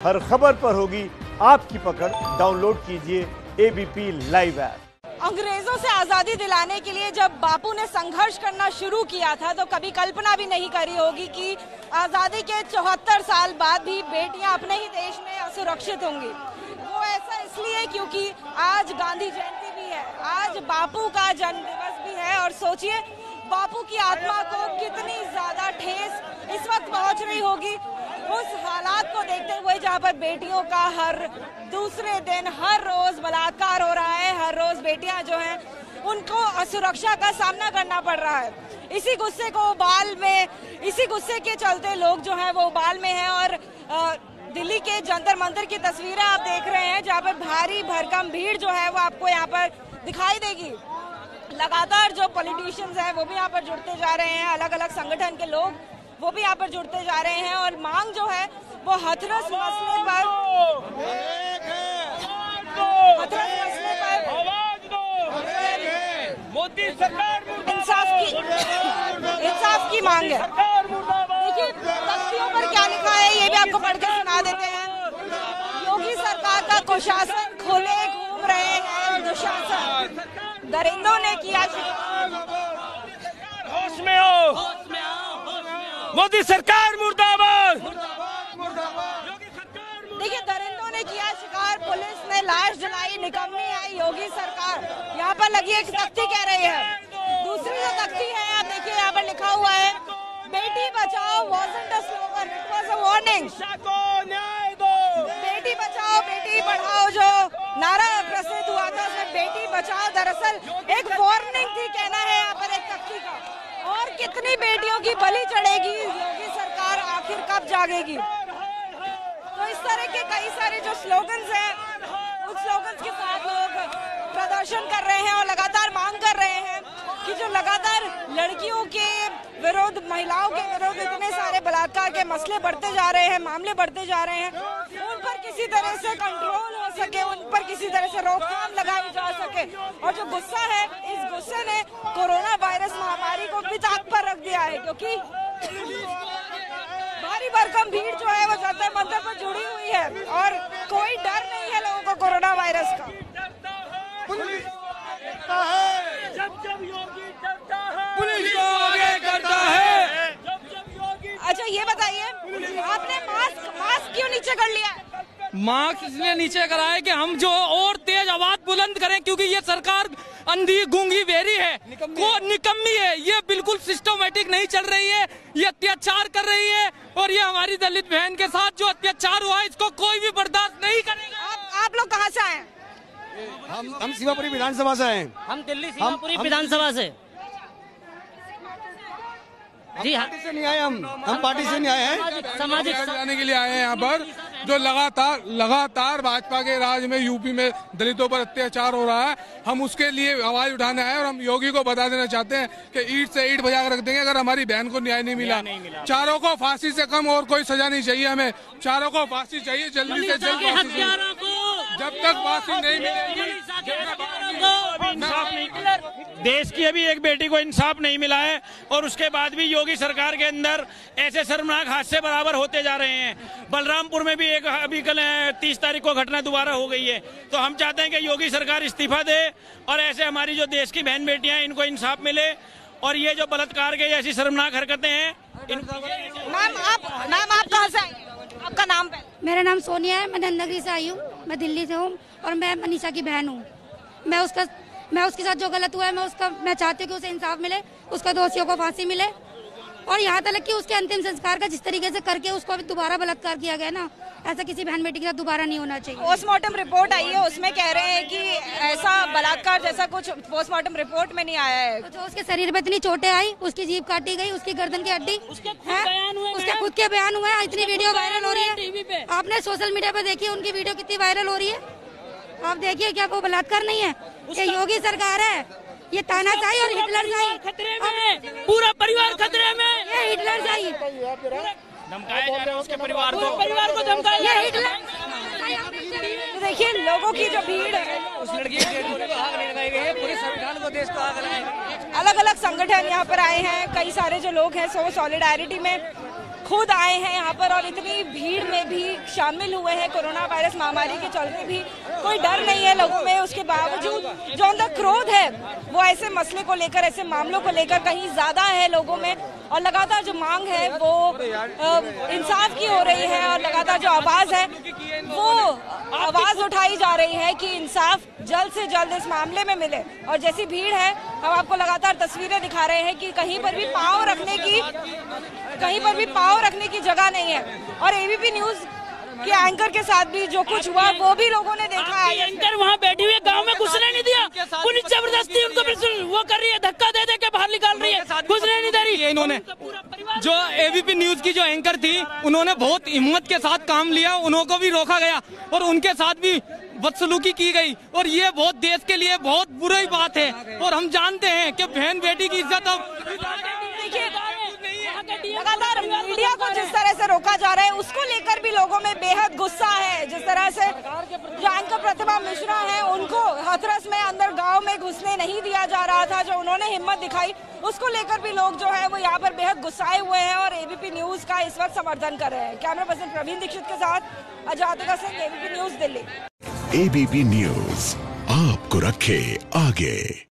हर खबर पर होगी आपकी पकड़। डाउनलोड कीजिए एबीपी लाइव ऐप अंग्रेज़ों से आज़ादी दिलाने के लिए जब बापू ने संघर्ष करना शुरू किया था तो कभी कल्पना भी नहीं करी होगी कि आज़ादी के चौहत्तर साल बाद भी बेटियाँ अपने ही देश में असुरक्षित होंगी। वो ऐसा इसलिए क्योंकि आज गांधी जयंती भी है, आज बापू का जन्म दिवस भी है और सोचिए, बापू की आत्मा को कितनी ज़्यादा ठेस इस वक्त पहुँच रही होगी। उस हालात को देखते हुए जहाँ पर बेटियों का हर दूसरे दिन हर रोज बलात्कार हो रहा है, हर रोज बेटियाँ जो हैं, उनको असुरक्षा का सामना करना पड़ रहा है। इसी गुस्से को उबाल में, इसी गुस्से के चलते लोग जो हैं वो उबाल में हैं और दिल्ली के जंतर मंतर की तस्वीरें आप देख रहे हैं, जहाँ पर भारी भरकम भीड़ जो है वो आपको यहाँ पर दिखाई देगी। लगातार जो पॉलिटिशियंस हैं वो भी यहाँ पर जुड़ते जा रहे हैं अलग अलग संगठन के लोग वो भी यहाँ पर जुड़ते जा रहे हैं और मांग जो है वो हथरस मसले पर हथरस मसले पर मोदी सरकार इंसाफ की इंसाफ की मांग है। देखिए, तख्तियों पर क्या लिखा है, ये भी आपको पढ़कर सुना देते हैं। योगी सरकार का कुशासन खुले घूम रहे हैं दुशासन। दरिंदों ने किया होश में हो। मोदी सरकार मुर्दाबाद। देखिए दरिंदों ने किया शिकार, पुलिस ने लाश जलाई, निकम्मी आई, योगी सरकार। यहाँ पर लगी एक तख्ती कह रही है। दूसरी जो तख्ती है, आप देखिए, यहाँ पर लिखा हुआ है, बेटी बचाओ it was a warning को न्याय दो बेटी बचाओ, बेटी पढ़ाओ, जो नारा प्रसिद्ध हुआ था, उसमें बेटी बचाओ दरअसल एक वार्निंग थी, कहना है यहाँ पर एक तख्ती का। और कितनी बेटियों की बलि चढ़ेगी? योगी सरकार आखिर कब जागेगी? तो इस तरह के कई सारे जो स्लोगन्स हैं, उन स्लोगन्स के साथ लोग प्रदर्शन कर रहे हैं और लगातार मांग कर रहे हैं कि जो लगातार लड़कियों के विरोध, महिलाओं के विरोध इतने सारे बलात्कार के मसले बढ़ते जा रहे हैं, मामले बढ़ते जा रहे हैं, उन पर किसी तरह से कंट्रोल सके उन पर किसी तरह से रोकथाम लगाई जा सके। और जो गुस्सा है इस गुस्से ने कोरोना वायरस महामारी को भी ताक पर रख दिया है क्योंकि भारी भरकम भीड़ जो है वो जंतर मंतर पर जुड़ी हुई है और कोई डर नहीं है लोगों को कोरोना वायरस का। जब जब योगी डरता है पुलिस को आगे करता है। जब जब योगी अच्छा ये बताइए आपने मास्क मास्क क्यों नीचे कर लिया? है? मार्क्स इसलिए नीचे कराए कि हम जो और तेज आवाज़ बुलंद करें क्योंकि ये सरकार अंधी गूँगी बेरी है। को निकम्मी है। ये बिल्कुल सिस्टमेटिक नहीं चल रही है। ये अत्याचार कर रही है। और ये हमारी दलित बहन के साथ जो अत्याचार हुआ है इसको कोई भी बर्दाश्त नहीं करेगा। आप आप लोग कहाँ से आए? हम हम सीमापुरी विधानसभा से आए। हम दिल्ली सीमापुरी विधानसभा से। जी हाँ। पार्टी से नहीं आए हम। हम पार्टी से नहीं आए हैं। सामाजिक सामाजिक जाने के लिए आए हैं यहाँ पर। जो लगातार लगातार भाजपा के राज में यूपी में दलितों पर अत्याचार हो रहा है हम उसके लिए आवाज़ उठाने आए और हम योगी को बता देना चाहते हैं कि ईट से ईट बजा कर रख देंगे अगर हमारी बहन को न्याय नहीं मिला। चारों को फांसी से कम और कोई सजा नहीं चाहिए हमें। चारों को फांसी चाहिए जल्दी से जल्दी फांसी जब तक फांसी नहीं मिलेगी देश की अभी एक बेटी को इंसाफ नहीं मिला है और उसके बाद भी योगी सरकार के अंदर ऐसे शर्मनाक हादसे बराबर होते जा रहे हैं। बलरामपुर में भी एक अभी कल तीस तारीख को घटना दोबारा हो गई है। तो हम चाहते हैं कि योगी सरकार इस्तीफा दे और ऐसे हमारी जो देश की बहन बेटियाँ हैं इनको इंसाफ मिले और ये जो बलात्कार के ऐसी शर्मनाक हरकतें हैं मैम आप मैम आप कहाँ से आई आपका नाम मेरा नाम सोनिया है मैं नंदनगरी से आई हूँ मैं दिल्ली से हूँ और मैं मनीषा की बहन हूँ। मैं उसका मैं उसके साथ जो गलत हुआ है मैं उसका मैं चाहती हूँ कि उसे इंसाफ मिले उसका दोषियों को फांसी मिले। और यहाँ तक कि उसके अंतिम संस्कार का जिस तरीके से करके उसको अभी दोबारा बलात्कार किया गया ना ऐसा किसी बहन बेटी के साथ दोबारा नहीं होना चाहिए। पोस्टमार्टम रिपोर्ट आई है उसमें कह रहे हैं कि ऐसा बलात्कार जैसा कुछ पोस्टमार्टम रिपोर्ट में नहीं आया है। तो जो उसके शरीर पे इतनी चोटें आई उसकी जीप काटी गई उसकी गर्दन की हड्डी उसके खुद? बयान हुए उसके मैम। खुद के बयान हुए हैं इतनी वीडियो वायरल हो रही टीवी है आपने सोशल मीडिया पे देखी उनकी वीडियो कितनी वायरल हो रही है? आप देखिए क्या वो बलात्कार नहीं है? ये योगी सरकार है। ये तानाशाही और हिटलर शाही। खतरे में पूरा परिवार खतरे में ये हिटलर शाही। धमकाया जा रहा है उसके परिवार को। परिवार को धमकाया ये हिटलर तो देखिए लोगों की जो भीड़ है। उस लड़की की को आग लगाई गई है। पूरे संविधान को देश को आग लगाई गई है। अलग अलग संगठन यहाँ पर आए हैं। कई सारे जो लोग हैं सो सॉलिडारिटी में खुद आए हैं यहाँ पर और इतनी भीड़ में भी शामिल हुए हैं कोरोना वायरस महामारी के चलते भी। कोई डर नहीं है लोगों में, उसके बावजूद जो अंदर क्रोध है, वो ऐसे मसले को लेकर, ऐसे मामलों को लेकर कहीं ज़्यादा है लोगों में। और लगातार जो मांग है, वो इंसाफ की हो रही है और लगातार जो आवाज़ है वो आवाज़ उठाई जा रही है कि इंसाफ जल्द से जल्द इस मामले में मिले। और जैसी भीड़ है हम आपको लगातार तस्वीरें दिखा रहे हैं कि कहीं पर भी पाँव रखने की कहीं पर भी पाँव रखने की जगह नहीं है। और एबीपी न्यूज़ के एंकर के साथ भी जो कुछ हुआ वो भी लोगों ने देखा है। एंकर वहाँ बैठी हुई है गाँव में घुसने नहीं दिया। पुलिस ज़बरदस्ती उनको वो कर रही है धक्का दे दे के बाहर निकाल रही है। घुसने नहीं दे रही। ये इन्होंने जो एबीपी न्यूज़ की जो एंकर थी उन्होंने बहुत हिम्मत के साथ काम लिया उनको भी रोका गया और उनके साथ भी बदसलूकी की गई। और ये बहुत देश के लिए बहुत बुरी बात है। और हम जानते हैं कि बहन बेटी की इज़्ज़त अब लगातार मीडिया को जिस तरह से रोका जा रहा है उसको लेकर भी लोगों में बेहद गुस्सा है। जिस तरह से जो एंकर प्रतिभा मिश्रा है उनको हथरस में अंदर में घुसने नहीं दिया जा रहा था, जो उन्होंने हिम्मत दिखाई, उसको लेकर भी लोग जो है वो यहाँ पर बेहद गुस्साए हुए हैं और एबीपी न्यूज़ का इस वक्त समर्थन कर रहे हैं। कैमरा पर्सन प्रवीण दीक्षित के साथ Ajatika Singh ABP news Delhi. ABP news आपको रखे आगे।